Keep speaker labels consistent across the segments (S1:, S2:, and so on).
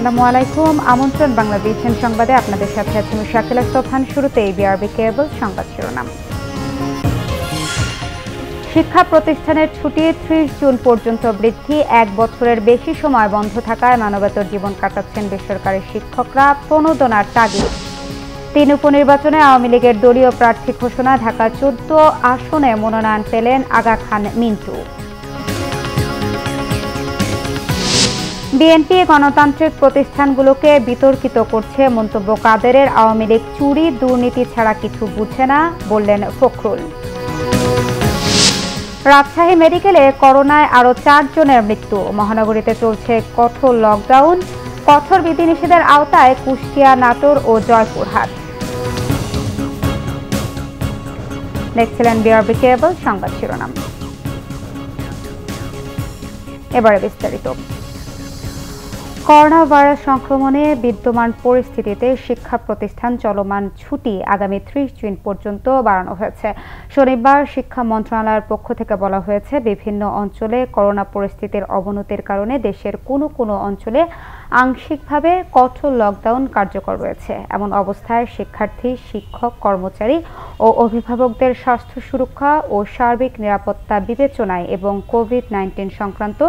S1: আসসালামু আলাইকুম। আমন্ত্রণ বাংলা ভিশন সংবাদে আপনাদের সাথে আছি আমি শাকিলা সোফান শুরুতে বিআরবি কেবল সংবাদ শিরোনাম। শিক্ষা প্রতিষ্ঠানের ছুটি ত্রিশ জুন পর্যন্ত বৃদ্ধি। এক বছরের বেশি সময় বন্ধ থাকায় মানবতর জীবন কাটাচ্ছেন বেসরকারি শিক্ষকরা। প্রণোদনার তাগিদ। তিন উপনির্বাচনে আওয়ামী লীগের দলীয় প্রার্থী ঘোষণা ঢাকা চোদ্দ আসনে মনোনয়ন পেলেন আগা খান মিন্টু। বিএনপি গণতান্ত্রিক প্রতিষ্ঠানগুলোকে বিতর্কিত করছে মন্তব্য কাদেরের। আওয়ামী লীগ চুরি, দুর্নীতি ছাড়া কিছু বুঝে না, বললেন ফখরুল। রাজশাহী মেডিকেলে করোনায় আরও চারজনের মৃত্যু। মহানগরীতে চলছে কঠোর লকডাউন। কঠোর বিধিনিষেধের আওতায় কুষ্টিয়া, নাটোর ও জয়পুরহাট। দেখছিলেন বিআরবি কেবল সংবাদ শিরোনাম। এবারে বিস্তারিত। করোনা ভাইরাস সংক্রমণে বিদ্যমান পরিস্থিতিতে শিক্ষা প্রতিষ্ঠান চলমান ছুটি আগামী ত্রিশ জুন পর্যন্ত বাড়ানো হয়েছে। শনিবার শিক্ষা মন্ত্রণালয়ের পক্ষ থেকে বলা হয়েছে, বিভিন্ন অঞ্চলে করোনা পরিস্থিতির অবনতির কারণে দেশের কোনো কোনো অঞ্চলে আংশিকভাবে কঠোর লকডাউন কার্যকর রয়েছে। এমন অবস্থায় শিক্ষার্থী, শিক্ষক, কর্মচারী ও অভিভাবকদের স্বাস্থ্য সুরক্ষা ও সার্বিক নিরাপত্তা বিবেচনায় এবং কোভিড নাইন্টিন সংক্রান্ত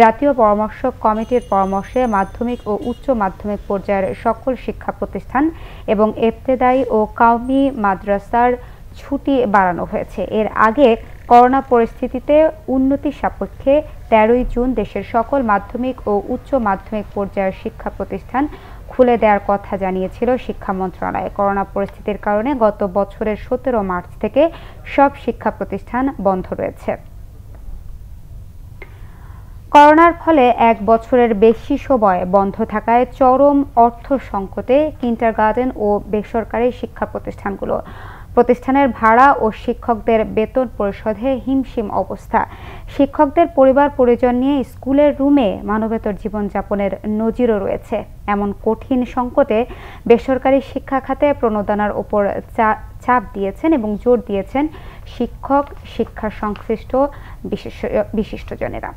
S1: জাতীয় পরামর্শ কমিটির পরামর্শে মাধ্যমিক ও উচ্চ মাধ্যমিক পর্যায়ের সকল শিক্ষা প্রতিষ্ঠান এবং এফতেদায়ী ও কাউমি মাদ্রাসার ছুটি বাড়ানো হয়েছে। এর আগে করোনা পরিস্থিতিতে উন্নতি সাপেক্ষে তেরোই জুন দেশের সকল মাধ্যমিক ও উচ্চ মাধ্যমিক পর্যায়ের শিক্ষা প্রতিষ্ঠান খুলে দেওয়ার কথা জানিয়েছিল শিক্ষা মন্ত্রণালয়। করোনা পরিস্থিতির কারণে গত বছরের সতেরো মার্চ থেকে সব শিক্ষা প্রতিষ্ঠান বন্ধ রয়েছে। করোনার ফলে এক বছরের বেশি সময় বন্ধ থাকায় চরম অর্থ সংকটে কিন্টারগার্ডেন ও বেসরকারি শিক্ষা প্রতিষ্ঠানগুলো। প্রতিষ্ঠানের ভাড়া ও শিক্ষকদের বেতন পরিশোধে হিমশিম অবস্থা। শিক্ষকদের পরিবার পরিজন নিয়ে স্কুলের রুমে মানবেতর জীবনযাপনের নজিরও রয়েছে। এমন কঠিন সংকটে বেসরকারি শিক্ষা খাতে প্রণোদনার উপর চাপ দিয়েছেন এবং জোর দিয়েছেন শিক্ষক শিক্ষা সংশ্লিষ্ট বিশিষ্টজনেরা।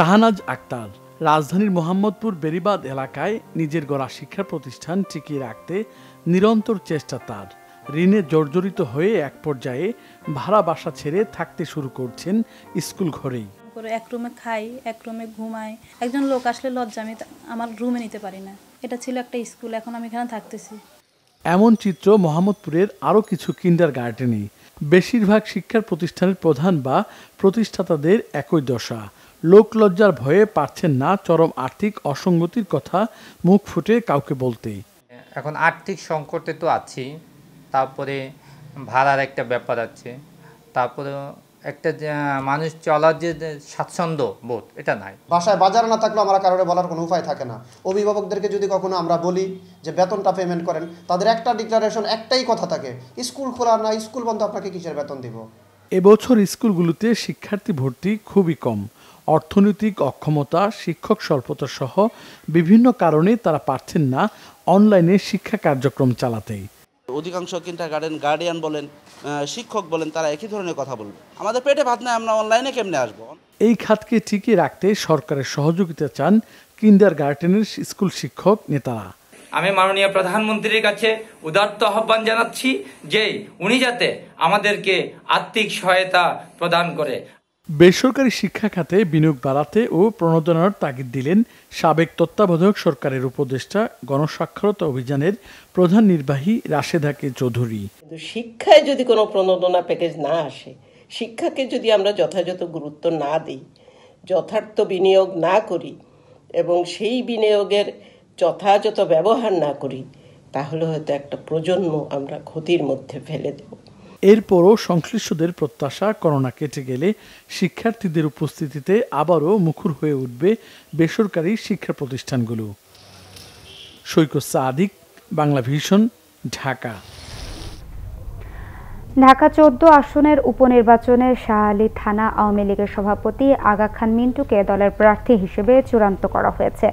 S2: শাহনাজ আক্তার রাজধানীর মোহাম্মদপুর বেরিবাদ এলাকায় নিজের গড়া শিক্ষা প্রতিষ্ঠান টিকিয়ে রাখতে নিরন্তর চেষ্টা তার। ঋণে জর্জরিত হয়ে এক পর্যায়ে ভাড়া বাসা ছেড়ে থাকতে শুরু করছেন স্কুল ঘরেই।
S3: এক রুমে খাই এক রুমে ঘুমাই। একজন লোক আসলে লজ্জা আমি আমার রুমে নিতে পারি না। এটা ছিল একটা স্কুল এখন আমি এখানে থাকতেছি।
S2: এমন চিত্র মোহাম্মদপুরের আরও কিছু কিন্ডার গার্ডেনেই বেশিরভাগ শিক্ষার প্রতিষ্ঠানের প্রধান বা প্রতিষ্ঠাতাদের একই দশা। লোকলজ্জার ভয়ে পারছেন না চরম আর্থিক অসঙ্গতির কথা মুখ ফুটে কাউকে বলতে
S4: এখন আর্থিক সংকটে তো আছি তারপরে ভাড়ার একটা ব্যাপার আছে তারপরে একটা মানুষ চলার যে স্বাচ্ছন্দ্য বোধ এটা নাই।
S5: বাসায় বাজার না থাকলেও আমরা কারোর বলার কোনো উপায় থাকে না। অভিভাবকদেরকে যদি কখনো আমরা বলি যে বেতনটা পেমেন্ট করেন তাদের একটা ডিক্লারেশন একটাই কথা থাকে স্কুল খোলা না স্কুল বন্ধ আপনাকে কিসের বেতন দিব?
S2: এবছর স্কুলগুলোতে শিক্ষার্থী ভর্তি খুবই কম। অর্থনৈতিক অক্ষমতা শিক্ষক স্বল্পতা সহ বিভিন্ন কারণে তারা পারছেন না অনলাইনে শিক্ষা কার্যক্রম চালাতেই
S6: অধিকাংশ কিন্টার গার্ডেন গার্ডিয়ান বলেন শিক্ষক বলেন তারা একই ধরনের কথা বলবে। আমাদের পেটে ভাত নাই আমরা অনলাইনে কেমনে আসব?
S2: এই খাতকে টিকিয়ে রাখতে সরকারের সহযোগিতা চান কিন্ডার গার্ডেনের স্কুল শিক্ষক নেতারা।
S7: আমি মাননীয় প্রধানমন্ত্রীর কাছে উদার্ত আহ্বান জানাচ্ছি যে উনি যাতে আমাদেরকে আর্থিক সহায়তা প্রদান করে।
S2: বেসরকারি শিক্ষা খাতে বিনিয়োগ বাড়াতে ও প্রণোদনার তাগিদ দিলেন সাবেক তত্ত্বাবধায়ক সরকারের উপদেষ্টা গণস্বাক্ষরতা অভিযানের প্রধান নির্বাহী রাশেদাকে চৌধুরী।
S8: শিক্ষায় যদি কোনো প্রণোদনা প্যাকেজ না আসে, শিক্ষাকে যদি আমরা যথাযথ গুরুত্ব না দিই, যথার্থ বিনিয়োগ না করি এবং সেই বিনিয়োগের যথাযথ ব্যবহার না করি, তাহলে হয়তো একটা প্রজন্ম আমরা ক্ষতির মধ্যে ফেলে দেব।
S2: এরপরও সংশ্লিষ্টদের প্রত্যাশা করোনা কেটে গেলে শিক্ষার্থীদের উপস্থিতিতে আবারও মুখর হয়ে উঠবে বেসরকারি শিক্ষা প্রতিষ্ঠানগুলো। সৈকত সাদিক, বাংলা ভিশন, ঢাকা।
S1: ঢাকা চোদ্দ আসনের উপনির্বাচনে শাহ আলী থানা আওয়ামী লীগের সভাপতি আগা খান মিন্টুকে দলের প্রার্থী হিসেবে চূড়ান্ত করা হয়েছে।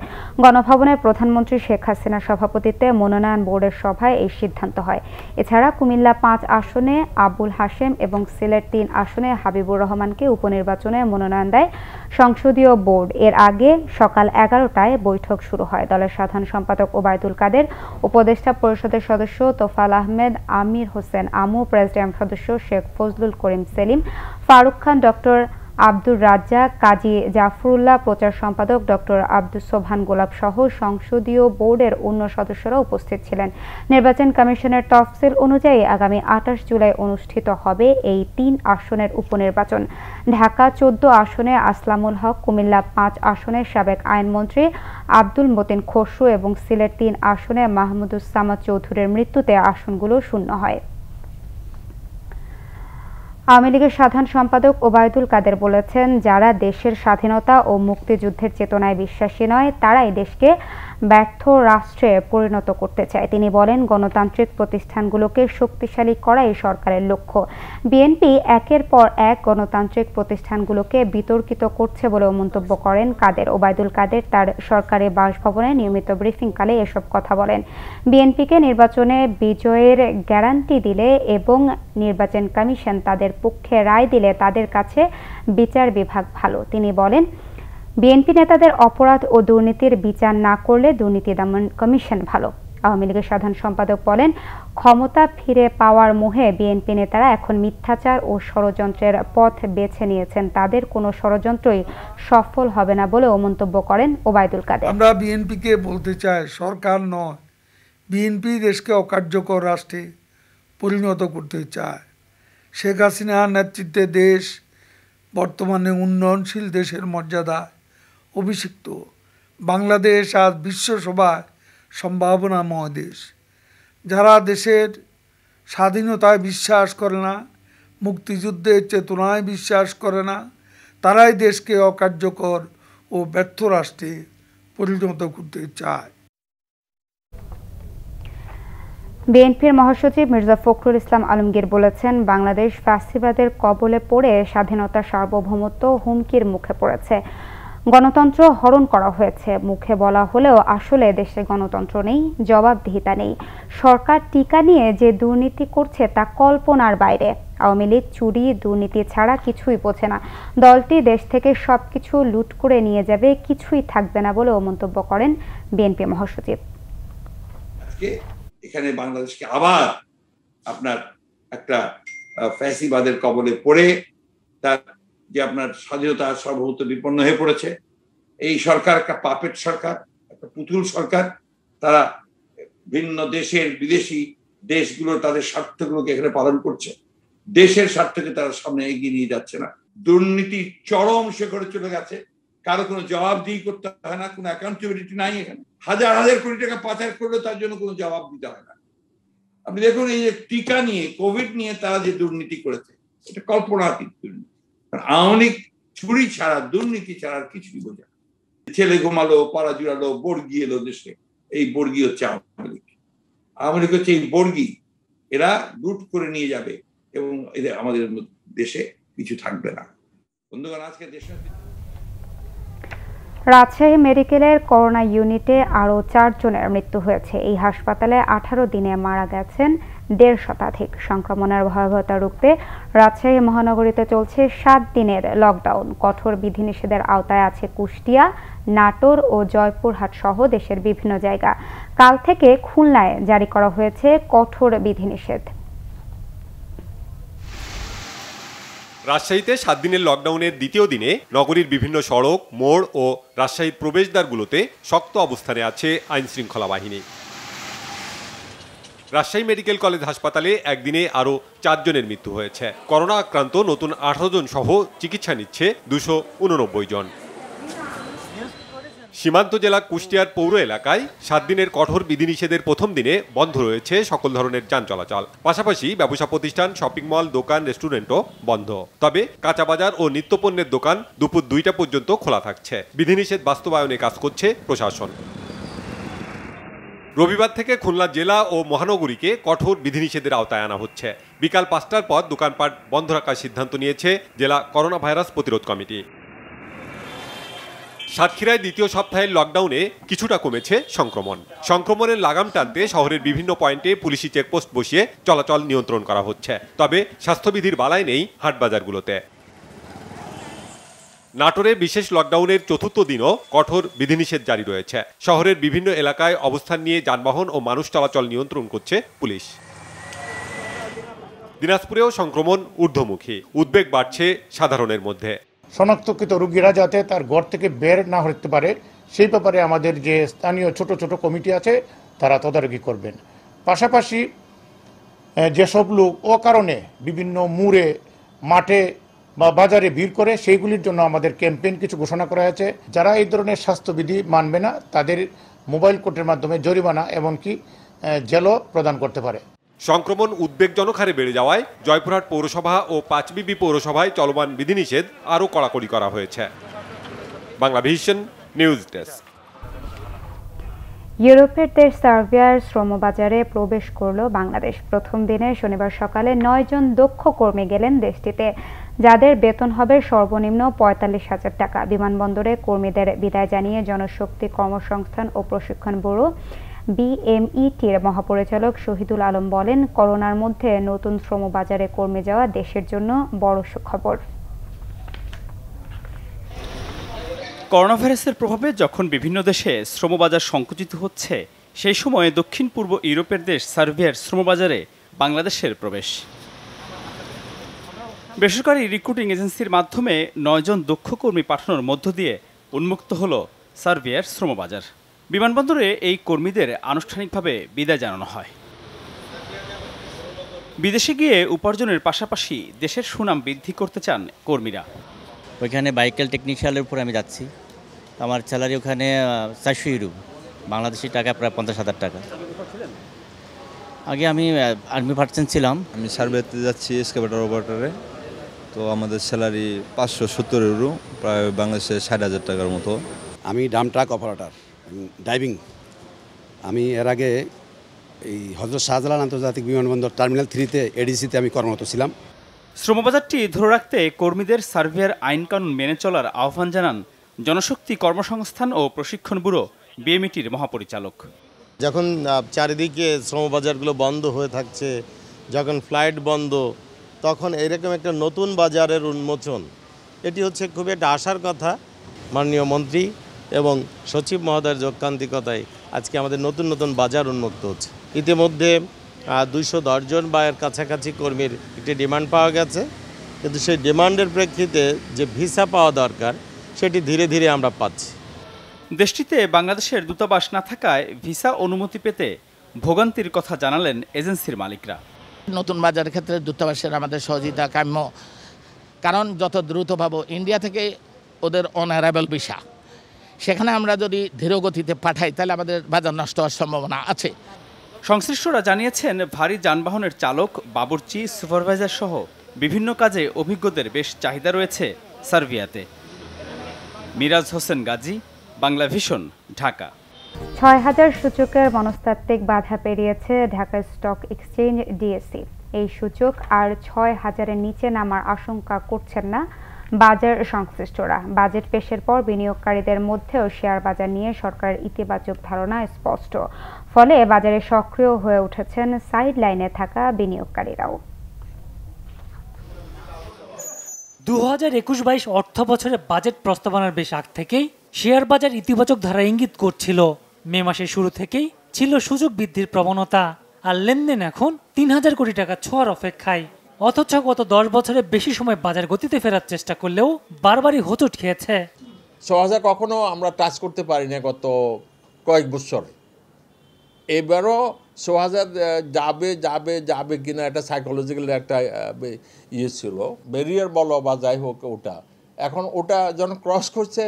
S1: গণভবনে প্রধানমন্ত্রী শেখ হাসিনার সভাপতিত্বে মনোনয়ন বোর্ডের সভায় এই সিদ্ধান্ত হয়। এছাড়া কুমিল্লা পাঁচ আসনে আবুল হাশেম এবং সিলেট তিন আসনে হাবিবুর রহমানকে উপনির্বাচনে মনোনয়ন দেয় সংসদীয় বোর্ড। এর আগে সকাল এগারোটায় বৈঠক শুরু হয়। দলের সাধারণ সম্পাদক ওবায়দুল কাদের, উপদেষ্টা পরিষদের সদস্য তোফাল আহমেদ, আমির হোসেন আমু প্রেসিডেন্ট সদস্য শেখ ফজলুল করিম সেলিম, ফারুক খান, ডক্টর আব্দুর রাজ্জাক, কাজী জাফরুল্লাহ, প্রচার সম্পাদক ডক্টর আব্দুল সোবহান গোলাপ সহ সংসদীয় বোর্ডের অন্য সদস্যরা উপস্থিত ছিলেন। নির্বাচন কমিশনের তফসিল অনুযায়ী আগামী আঠাশ জুলাই অনুষ্ঠিত হবে এই তিন আসনের উপনির্বাচন। ঢাকা চোদ্দ আসনে আসলামুল হক, কুমিল্লা পাঁচ আসনের সাবেক আইনমন্ত্রী আব্দুল মতিন খসরু এবং সিলেট তিন আসনে মাহমুদুজ্জামান চৌধুরীর মৃত্যুতে আসনগুলো শূন্য হয়। আওয়ামী লীগের সাধারণ সম্পাদক ওবায়দুল কাদের বলেছেন, যারা দেশের স্বাধীনতা ও মুক্তিযুদ্ধের চেতনায় বিশ্বাসী নয়, তারাই দেশকে ব্যর্থ রাষ্ট্রে পরিণত করতে চায়। তিনি বলেন, গণতান্ত্রিক প্রতিষ্ঠানগুলোকে শক্তিশালী করাই সরকারের লক্ষ্য। বিএনপি একের পর এক গণতান্ত্রিক প্রতিষ্ঠানগুলোকে বিতর্কিত করছে বলেও মন্তব্য করেন কাদের। ওবায়দুল কাদের তার সরকারি বাসভবনে নিয়মিত ব্রিফিংকালে এসব কথা বলেন। বিএনপিকে নির্বাচনে বিজয়ের গ্যারান্টি দিলে এবং নির্বাচন কমিশন তাদের পক্ষে রায় দিলে তাদের কাছে বিচার বিভাগ ভালো। তিনি বলেন বিএনপি নেতাদের অপরাধ ও দুর্নীতির বিচার না করলে দুর্নীতি দমন কমিশন ভালো। আওয়ামী লীগের সাধারণ সম্পাদক বলেন, ক্ষমতা ফিরে পাওয়ার মোহে বিএনপি নেতারা এখন মিথ্যাচার ও ষড়যন্ত্রের পথ বেছে নিয়েছেন। তাদের কোনো ষড়যন্ত্রই সফল হবে না বলেও মন্তব্য করেন ওবায়দুল কাদের।
S9: আমরা বিএনপিকে বলতে চাই, সরকার নয়, বিএনপি দেশকে অকার্যকর রাষ্ট্রে পরিণত করতে চায়। শেখ হাসিনার নেতৃত্বে দেশ বর্তমানে উন্নয়নশীল দেশের মর্যাদায় অভিষিক্ত। বাংলাদেশ আজ বিশ্বসভায় সম্ভাবনাময় দেশ যারা দেশের স্বাধীনতায় বিশ্বাস করে না, মুক্তিযুদ্ধের চেতনায় বিশ্বাস করে না, তারাই দেশকে অকার্যকর ও ব্যর্থ রাষ্ট্রে পরিণত করতে চায়।
S1: বিএনপির মহাসচিব মির্জা ফখরুল ইসলাম আলমগীর বলেছেন, বাংলাদেশ ফ্যাসিবাদের কবলে পড়ে স্বাধীনতার সার্বভৌমত্ব হুমকির মুখে পড়েছে। গণতন্ত্র হরণ করা হয়েছে। মুখে বলা হলেও আসলে দেশে গণতন্ত্র নেই, জবাবদিহিতা নেই। সরকার টিকা নিয়ে যে দুর্নীতি করছে তা কল্পনার বাইরে। আওয়ামী লীগ চুরি, দুর্নীতি ছাড়া কিছুই বোঝে না। দলটি দেশ থেকে সবকিছু লুট করে নিয়ে যাবে, কিছুই থাকবে না বলেও মন্তব্য করেন বিএনপি মহাসচিব।
S10: এখানে বাংলাদেশকে আবার আপনার একটা ফ্যাসিবাদের কবলে পড়ে তার যে আপনার স্বাধীনতা সর্বভূত বিপন্ন হয়ে পড়েছে। এই সরকার, একটা পাপেট সরকার, একটা পুতুল সরকার, তারা ভিন্ন দেশের বিদেশি দেশগুলো তাদের স্বার্থগুলোকে এখানে পালন করছে। দেশের স্বার্থকে তারা সামনে এগিয়ে নিয়ে যাচ্ছে না। দুর্নীতি চরম শেখরে চলে গেছে। কারও কোনো জবাবদিহি করতে হয় না, কোনো অ্যাকাউন্টেবিলিটি নাই এখানে। হাজার হাজার কোটি টাকা পাচার করলে তার জন্য কোনো জবাব দিতে হয় না। আপনি দেখুন, এই যে টিকা নিয়ে কোভিড নিয়ে তারা যে দুর্নীতি করেছে, এটা কল্পনাতীত দুর্নীতি। আওয়ামী লীগ চুরি ছাড়া, দুর্নীতি ছাড়া কিছুই বোঝা ছেলে ঘুমালো, পাড়া জুড়ালো, বর্গি এলো দেশে, এই বর্গি হচ্ছে আওয়ামী লীগ। আওয়ামী লীগ হচ্ছে এই বর্গি, এরা লুট করে নিয়ে যাবে এবং এদের আমাদের দেশে কিছু থাকবে না। বন্ধুগণ, আজকে দেশে
S1: রাজশাহী মেডিকেলের করোনা ইউনিটে আরও চারজনের মৃত্যু হয়েছে। এই হাসপাতালে আঠারো দিনে মারা গেছেন দেড় শতাধিক সংক্রমণের ভয়াবহতা রুখতে রাজশাহী মহানগরীতে চলছে সাত দিনের লকডাউন কঠোর বিধিনিষেধের আওতায় আছে কুষ্টিয়া, নাটোর ও জয়পুরহাট সহ দেশের বিভিন্ন জায়গা। কাল থেকে খুলনায় জারি করা হয়েছে কঠোর বিধিনিষেধ।
S11: রাজশাহীতে সাত দিনের লকডাউনের দ্বিতীয় দিনে নগরীর বিভিন্ন সড়ক, মোড় ও রাজশাহীর প্রবেশদ্বারগুলোতে শক্ত অবস্থানে আছে আইনশৃঙ্খলা বাহিনী। রাজশাহী মেডিকেল কলেজ হাসপাতালে একদিনে আরও চারজনের মৃত্যু হয়েছে। করোনা আক্রান্ত নতুন আঠারো জন সহ চিকিৎসা নিচ্ছে দুশো উননব্বই জন। সীমান্ত জেলা কুষ্টিয়ার পৌর এলাকায় সাত দিনের কঠোর বিধিনিষেধের প্রথম দিনে বন্ধ রয়েছে সকল ধরনের যান চলাচল। পাশাপাশি ব্যবসা প্রতিষ্ঠান, শপিং মল, দোকান, রেস্টুরেন্টও বন্ধ। তবে কাঁচা বাজার ও নিত্যপণ্যের দোকান দুপুর দুইটা পর্যন্ত খোলা থাকছে। বিধিনিষেধ বাস্তবায়নে কাজ করছে প্রশাসন। রবিবার থেকে খুলনা জেলা ও মহানগরীকে কঠোর বিধিনিষেধের আওতায় আনা হচ্ছে। বিকাল পাঁচটার পর দোকানপাট বন্ধ রাখার সিদ্ধান্ত নিয়েছে জেলা করোনা ভাইরাস প্রতিরোধ কমিটি। সাতক্ষীরায় দ্বিতীয় সপ্তাহের লকডাউনে কিছুটা কমেছে সংক্রমণ। সংক্রমণের লাগাম টানতে শহরের বিভিন্ন পয়েন্টে পুলিশি চেকপোস্ট বসিয়ে চলাচল নিয়ন্ত্রণ করা হচ্ছে। তবে স্বাস্থ্যবিধির বালাই নেই হাটবাজারগুলোতে। নাটোরে বিশেষ লকডাউনের চতুর্থ দিনও কঠোর বিধিনিষেধ জারি রয়েছে। শহরের বিভিন্ন এলাকায় অবস্থান নিয়ে যানবাহন ও মানুষ চলাচল নিয়ন্ত্রণ করছে পুলিশ। দিনাজপুরেও সংক্রমণ ঊর্ধ্বমুখী। উদ্বেগ বাড়ছে সাধারণের মধ্যে।
S12: শনাক্তকৃত রোগীরা যাতে তার ঘর থেকে বের না হতে পারে, সেই ব্যাপারে আমাদের যে স্থানীয় ছোট ছোট কমিটি আছে, তারা তদারকি করবেন। পাশাপাশি যেসব লোক অকারণে বিভিন্ন মুড়ে, মাঠে বা বাজারে ভিড় করে সেইগুলির জন্য আমাদের ক্যাম্পেইন কিছু ঘোষণা করা হয়েছে। যারা এই ধরনের স্বাস্থ্যবিধি মানবে না তাদের মোবাইল কোর্টের মাধ্যমে জরিমানা এমনকি জেলও প্রদান করতে পারে।
S11: সংক্রমণ উদ্বেগজনক হারে বেড়ে যাওয়ায় জয়পুরহাট পৌরসভা ও পাঁচবিবি পৌরসভায় চলমান বিধিনিষেধ আরও কড়াকড়ি করা হয়েছে। Bangla vision news desk.
S1: ইউরোপের দেশ সার্বিয়ার শ্রমবাজারে প্রবেশ করল বাংলাদেশ। প্রথম দিনে শনিবার সকালে নয় জন দক্ষ কর্মী গেলেন দেশটিতে। যাদের বেতন হবে সর্বনিম্ন পঁয়তাল্লিশ হাজার টাকা। বিমানবন্দরে কর্মীদের বিদায় জানিয়ে জনশক্তি কর্মসংস্থান ও প্রশিক্ষণ ব্যুরো বিএমইটির মহাপরিচালক শহীদুল আলম বলেন, করোনার মধ্যে নতুন শ্রমবাজারে কর্মী যাওয়া দেশের জন্য বড় সুখবর।
S13: করোনা ভাইরাসের প্রভাবে যখন বিভিন্ন দেশে শ্রমবাজার সংকুচিত হচ্ছে, সেই সময়ে দক্ষিণ পূর্ব ইউরোপের দেশ সার্বিয়ার শ্রমবাজারে বাংলাদেশের প্রবেশ। বেসরকারি রিক্রুটিং এজেন্সির মাধ্যমে নয়জন দক্ষ কর্মী পাঠানোর মধ্য দিয়ে উন্মুক্ত হল সার্বিয়ার শ্রমবাজার। বিমানবন্দরে এই কর্মীদের আনুষ্ঠানিকভাবে বিদায় জানানো হয়। বিদেশে গিয়ে উপার্জনের পাশাপাশি দেশের সুনাম বৃদ্ধি করতে চান কর্মীরা।
S14: ওইখানে বাইকেল টেকনিশিয়ানের উপর আমি যাচ্ছি। আমার স্যালারি ওখানে চারশো ইউরো। বাংলাদেশি টাকা প্রায় পঞ্চাশ হাজার টাকা। আগে আমি আর্মি পার্সেন ছিলাম।
S15: আমি সার্ভেতে যাচ্ছি এসকেভেটার অপারেটারে তো আমাদের স্যালারি পাঁচশো সত্তর ইউরো প্রায় বাংলাদেশে ষাট হাজার টাকার মতো।
S16: আমি ডাম ট্রাক অপারেটার ড্রাইভিং আমি এর আগে এই হজরত শাহজালাল আন্তর্জাতিক বিমানবন্দর টার্মিনাল থ্রিতে এডিসিতে আমি কর্মরত ছিলাম।
S13: শ্রমবাজারটি ধরে রাখতে কর্মীদের সার্বিয়ার আইনকানুন মেনে চলার আহ্বান জানান জনশক্তি কর্মসংস্থান ও প্রশিক্ষণ ব্যুরো বিএমইটির মহাপরিচালক।
S17: যখন চারিদিকে শ্রমবাজারগুলো বন্ধ হয়ে থাকছে যখন ফ্লাইট বন্ধ তখন এরকম একটা নতুন বাজারের উন্মোচন। এটি হচ্ছে খুবই একটা আশার কথা। মাননীয় মন্ত্রী এবং সচিব মহোদয়ের যোগকান্তিকতায় আজকে আমাদের নতুন নতুন বাজার উন্মুক্ত হচ্ছে। ইতিমধ্যে দুইশো দশজন বা এর কাছাকাছি কর্মীর একটি ডিমান্ড পাওয়া গেছে। কিন্তু সেই ডিমান্ডের প্রেক্ষিতে যে ভিসা পাওয়া দরকার, সেটি ধীরে ধীরে আমরা পাচ্ছি।
S13: দেশটিতে বাংলাদেশের দূতাবাস না থাকায় ভিসা অনুমতি পেতে ভোগান্তির কথা জানালেন এজেন্সির মালিকরা।
S18: নতুন বাজারের ক্ষেত্রে দূতাবাসের আমাদের সহযোগিতা কাম্য। কারণ যত দ্রুত পাবো ইন্ডিয়া থেকে ওদের অনারেবল ভিসা সেখানে আমরা যদি ধীরগতিতে পাঠাই, তাহলে আমাদের বাজার নষ্ট হওয়ার সম্ভাবনা আছে।
S13: সংশ্লিষ্টরা জানিয়েছেন, ভারী যানবাহনের চালক, বাবুর্চি, সুপারভাইজার সহ বিভিন্ন কাজে অভিজ্ঞদের বেশ চাহিদা রয়েছে সার্বিয়াতে। মিরাজ হোসেন গাজী, বাংলা ভিশন, ঢাকা।
S1: ছয় হাজার সূচকের মনস্তাত্ত্বিক বাধা পেরিয়েছে ঢাকা স্টক এক্সচেঞ্জ ডিএসসি। এই সূচক আর ছয় হাজারের নিচে নামার আশঙ্কা করছেন না বাজার সংশ্লিষ্টরা। বাজেট পেশের পর বিনিয়োগকারীদের মধ্যেও শেয়ার বাজার নিয়ে সরকারের ইতিবাচক ধারণা স্পষ্ট। ফলে বাজারে সক্রিয় হয়ে উঠেছেন সাইড লাইনে থাকা বিনিয়োগকারীরাও।
S19: দু হাজার একুশ বাইশ অর্থ বছরে বাজেট প্রস্তাবনার বেশ আগ থেকেই শেয়ার বাজার ইতিবাচক ধারা ইঙ্গিত করছিল। মে মাসের শুরু থেকেই ছিল সুযোগ বৃদ্ধির প্রবণতা, আর লেনদেন এখন তিন হাজার কোটি টাকা ছোঁয়ার অপেক্ষায়। অথচ গত দশ বছরে বেশি সময় বাজার গতিতে ফেরার চেষ্টা করলেও বারবারই হোঁচট খেয়েছে।
S20: ছ হাজার কখনো আমরা টাচ করতে পারি না গত কয়েক বছরে। এবারও ছ হাজার যাবে যাবে যাবে কিনা একটা সাইকোলজিক্যাল একটা ইয়ে ছিল। ব্যারিয়ার বলো বা যাই হোক ওটা। এখন ওটা যখন ক্রস করছে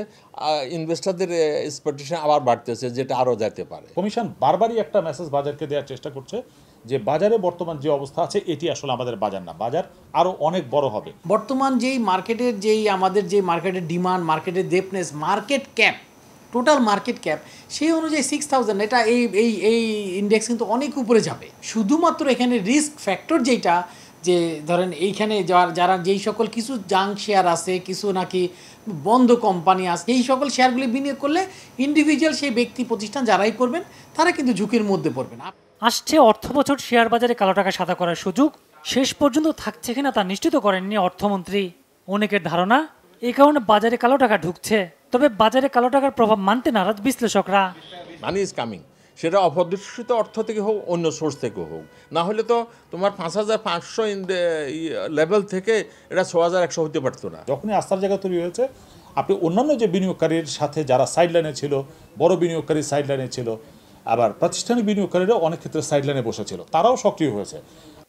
S20: ইনভেস্টারদের এক্সপেকটেশন আবার বাড়তেছে যেটা আরও যেতে পারে।
S21: কমিশন বারবারই একটা মেসেজ বাজারকে দেওয়ার চেষ্টা করছে যে বাজারে বর্তমান যে অবস্থা আছে এটি আসলে আমাদের বাজার না। বাজার আরও অনেক বড় হবে।
S22: বর্তমান যেই মার্কেটের যেই আমাদের যে মার্কেটের ডিমান্ড মার্কেটের ডেপনেস market cap
S23: total market cap সেই অনুযায়ী সিক্স থাউজেন্ড এটা এই এই এই ইন্ডেক্স কিন্তু অনেক উপরে যাবে। শুধুমাত্র এখানে রিস্ক ফ্যাক্টর যেটা যে ধরেন এইখানে যারা যারা যেই সকল কিছু জাঙ্ক শেয়ার আছে কিছু নাকি বন্ধ কোম্পানি আছে এই সকল শেয়ারগুলি বিনিয়োগ করলে ইন্ডিভিজুয়াল সেই ব্যক্তি প্রতিষ্ঠান যারাই করবেন তারা কিন্তু ঝুঁকির মধ্যে পড়বেন।
S19: আসছে অর্থ বছর শেয়ার বাজারে কালো টাকা সাদা করার সুযোগ। শেষ পর্যন্ত থাকছে কিনা তা নিশ্চিত করেননি অর্থমন্ত্রী। অনেকের ধারণা এই কারণে বাজারে কালো টাকা ঢুকছে। তবে বাজারে কালো টাকার প্রভাব মানতে নারাজ বিশ্লেষকরা।
S20: মানি ইজ কামিং সেটা অপ্রদর্শিত অর্থ থেকে হোক অন্য সোর্স থেকে হোক। না হলে তো তোমার পাঁচ হাজার পাঁচশো লেভেল থেকে এটা ছ হাজার একশো হতে পারতো না।
S21: যখনই আস্থার জায়গা তৈরি হয়েছে আপনি অন্যান্য যে বিনিয়োগকারীর সাথে যারা সাইডলাইনে ছিল বড় বিনিয়োগকারী সাইডলাইনে ছিল আবার প্রাতিষ্ঠানিক বিনিয়োগকারীরা অনেক ক্ষেত্রে সাইডলাইনে বসেছিল তারাও সক্রিয় হয়েছে।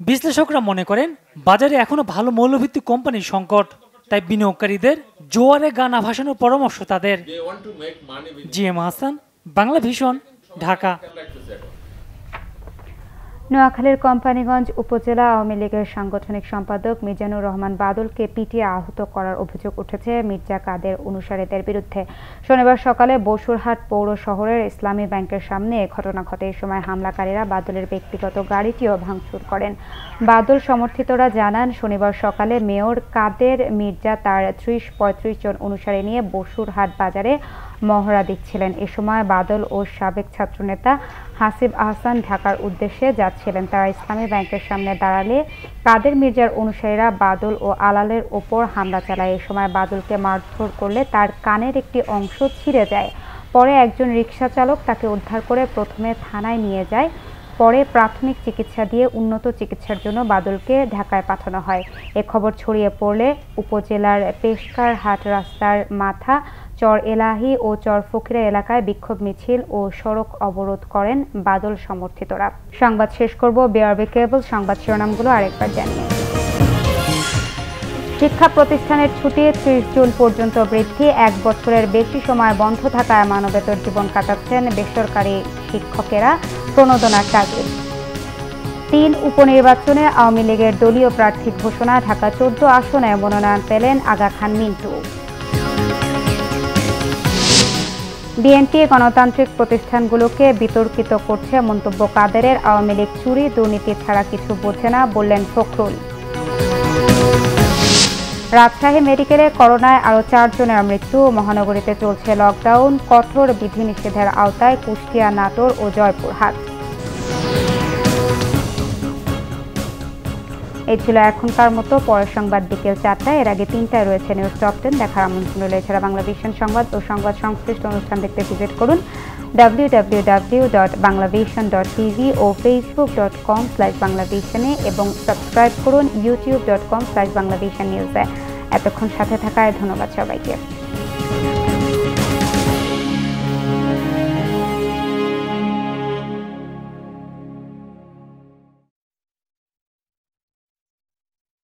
S19: বিশ্লেষকরা মনে করেন বাজারে এখনও ভালো মৌলভিত্তিক কোম্পানির সংকট তাই বিনিয়োগকারীদের জোয়ারে গান ভাসানোর পরামর্শ তাদের। জি এম হাসান বাংলা ভীষণ ঢাকা।
S1: নোয়াখালীর কোম্পানিগঞ্জ উপজেলা আওয়ামী লীগের সাংগঠনিক সম্পাদক মিজানুর রহমান বাদলকে পিটিয়ে আহত করার অভিযোগ উঠেছে মির্জা কাদের অনুসারীদের বিরুদ্ধে। শনিবার সকালে বসুরহাট পৌর শহরের ইসলামী ব্যাংকের সামনে এ ঘটনা ঘটে। এই সময় হামলাকারীরা বাদলের ব্যক্তিগত গাড়িটিও ভাঙচুর করেন। বাদল সমর্থিতরা জানান, শনিবার সকালে মেয়র কাদের মির্জা তার ত্রিশ পঁয়ত্রিশ জন অনুসারী নিয়ে বসুরহাট বাজারে মহড়া দিচ্ছিলেন। এ সময় বাদল ও সাবেক ছাত্রনেতা হাসিব আহসান ঢাকার উদ্দেশ্যে যাচ্ছিলেন। তারা ইসলামী ব্যাংকের সামনে দাঁড়ালে কাদের মির্জার অনুসারীরা বাদল ও আলালের ওপর হামলা চালায়। এ সময় বাদলকে মারধর করলে তার কানের একটি অংশ ছিঁড়ে যায়। পরে একজন রিক্সা চালক তাকে উদ্ধার করে প্রথমে থানায় নিয়ে যায়। পরে প্রাথমিক চিকিৎসা দিয়ে উন্নত চিকিৎসার জন্য বাদলকে ঢাকায় পাঠানো হয়। এ খবর ছড়িয়ে পড়লে উপজেলার পেশকার হাট রাস্তার মাথা চর এলাহি ও চর ফকিরা এলাকায় বিক্ষোভ মিছিল ও সড়ক অবরোধ করেন বাদল সমর্থিতরা। সংবাদ শেষ করব বিআরবি কেবল। সংবাদ শিরোনামগুলো আরেকবার জানিয়ে। শিক্ষা প্রতিষ্ঠানের ছুটি ত্রিশ জুন পর্যন্ত বৃদ্ধি। এক বছরের বেশি সময় বন্ধ থাকায় মানবেতর জীবন কাটাচ্ছেন বেসরকারি শিক্ষকেরা। প্রণোদনার তাগিদ। তিন উপনির্বাচনে আওয়ামী লীগের দলীয় প্রার্থী ঘোষণা ঢাকা চোদ্দ আসনে মনোনয়ন পেলেন আগা খান মিন্টু। বিএনপি গণতান্ত্রিক প্রতিষ্ঠানগুলোকে বিতর্কিত করছে মন্তব্য কাদেরের। আওয়ামী লীগ চুরি, দুর্নীতি ছাড়া কিছু বোঝে না, বললেন ফখরুল। রাজশাহী মেডিকেলে করোনায় আরও চারজনের মৃত্যু। মহানগরীতে চলছে লকডাউন। কঠোর বিধিনিষেধের আওতায় কুষ্টিয়া, নাটোর ও জয়পুরহাট। এই ছিল এখনকার মতো পরের সংবাদ বিকেল চারটায়। এর আগে তিনটায় রয়েছে নিউজ টপ টেন দেখার আমন্ত্রণ রইল এছাড়া বাংলা ভিশন সংবাদ ও সংবাদ সংশ্লিষ্ট অনুষ্ঠান দেখতে ভিজিট করুন ডাব্লিউ ডট ডট ও Facebook dot com slash Bangla ভিশনে এবং সাবস্ক্রাইব করুন YouTube dot com slash Bangla vision নিউজে এতক্ষণ সাথে থাকায় ধন্যবাদ সবাইকে।